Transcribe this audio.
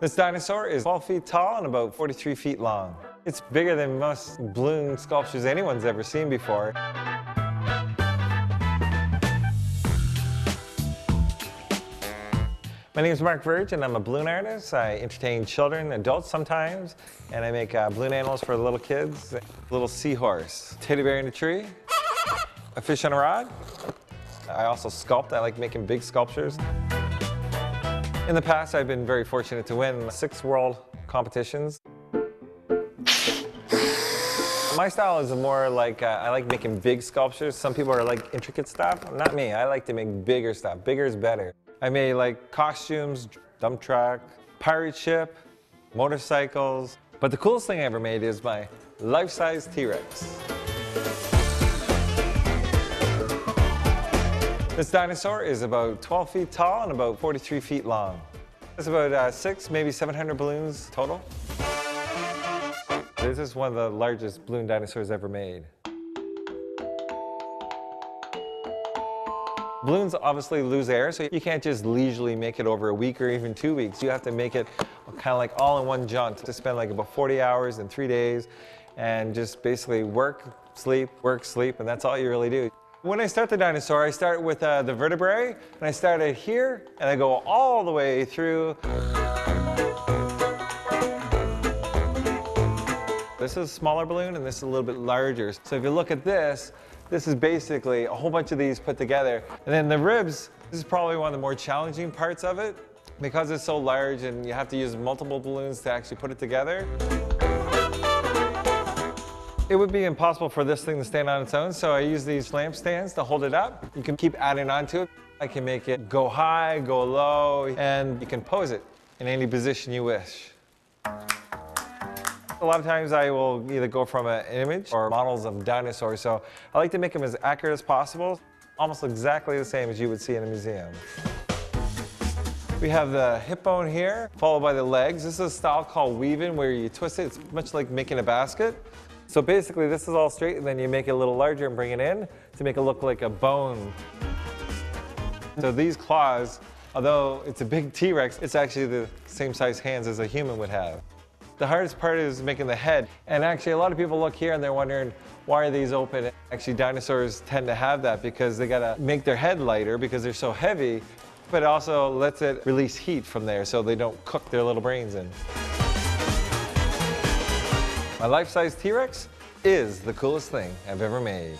This dinosaur is 12 feet tall and about 43 feet long. It's bigger than most balloon sculptures anyone's ever seen before. My name is Mark Verge and I'm a balloon artist. I entertain children, adults sometimes, and I make uh, balloon animals for little kids. A little seahorse, teddy bear in a tree, a fish on a rod. I also sculpt. I like making big sculptures. In the past, I've been very fortunate to win six world competitions. My style is more like, uh, I like making big sculptures. Some people are like intricate stuff. Not me, I like to make bigger stuff. Bigger is better. I made like costumes, dump truck, pirate ship, motorcycles. But the coolest thing I ever made is my life-size T-Rex. This dinosaur is about 12 feet tall and about 43 feet long. It's about uh, six, maybe 700 balloons total. This is one of the largest balloon dinosaurs ever made. Balloons obviously lose air, so you can't just leisurely make it over a week or even two weeks. You have to make it kind of like all in one jaunt to spend like about 40 hours in three days and just basically work, sleep, work, sleep, and that's all you really do. When I start the dinosaur, I start with uh, the vertebrae, and I start it here, and I go all the way through. This is a smaller balloon, and this is a little bit larger. So if you look at this, this is basically a whole bunch of these put together. And then the ribs, this is probably one of the more challenging parts of it because it's so large and you have to use multiple balloons to actually put it together. It would be impossible for this thing to stand on its own, so I use these lamp stands to hold it up. You can keep adding on to it. I can make it go high, go low, and you can pose it in any position you wish. A lot of times I will either go from an image or models of dinosaurs, so I like to make them as accurate as possible, almost exactly the same as you would see in a museum. We have the hip bone here, followed by the legs. This is a style called weaving where you twist it. It's much like making a basket. So basically this is all straight and then you make it a little larger and bring it in to make it look like a bone. So these claws, although it's a big T-Rex, it's actually the same size hands as a human would have. The hardest part is making the head. And actually, a lot of people look here and they're wondering, why are these open? Actually, dinosaurs tend to have that because they gotta make their head lighter because they're so heavy, but also lets it release heat from there so they don't cook their little brains in. My life-size T-Rex is the coolest thing I've ever made.